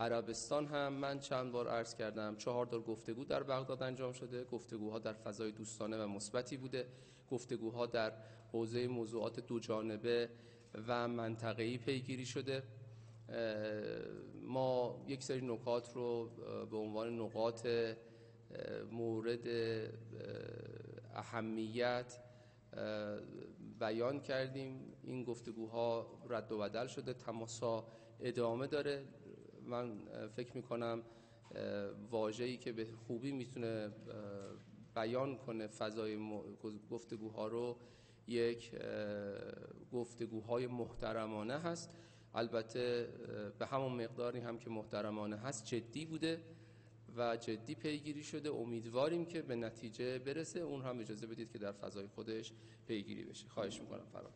عربستان هم من چند بار عرض کردم چهار دور گفتگو در بغداد انجام شده گفتگوها در فضای دوستانه و مثبتی بوده گفتگوها در حوزه موضوعات دو جانبه و منطقه‌ای پیگیری شده. ما یک سری نکات رو به عنوان نقاط مورد اهمیت بیان کردیم. این گفتگوها رد و بدل شده تماسا ادامه داره. من فکر می‌کنم واجهی که به خوبی می‌تونه بیان کنه فضای گفتگوها رو یک گفتگوهای محترمانه هست. البته به همون مقداری هم که محترمانه هست جدی بوده و جدی پیگیری شده. امیدواریم که به نتیجه برسه. اون هم اجازه بدید که در فضای خودش پیگیری بشه. خواهش می‌کنم فراد.